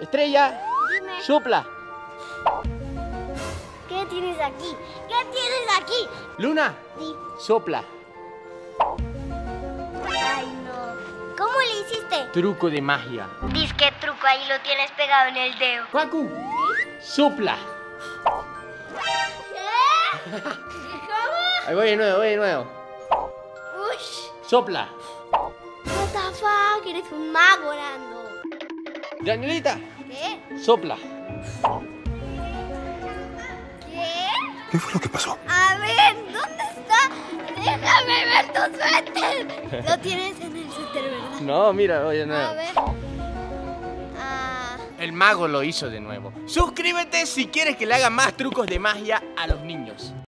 Estrella, Dime, sopla. ¿qué tienes aquí? ¿Qué tienes aquí? Luna, sopla. Ay, no. ¿Cómo le hiciste? Truco de magia. Dice que truco ahí lo tienes pegado en el dedo. Cuacu, sopla. ¿Qué? ¿Cómo? Ahí voy de nuevo, voy de nuevo. Ush. Sopla. What the fuck? Eres un mago, Nando. Danielita, ¿Qué? sopla. ¿Qué? ¿Qué fue lo que pasó? A ver, ¿dónde está? Déjame ver tu suéter. Lo tienes en el suéter, ¿verdad? No, mira, voy de A ver. Ah. El mago lo hizo de nuevo. Suscríbete si quieres que le haga más trucos de magia a los niños.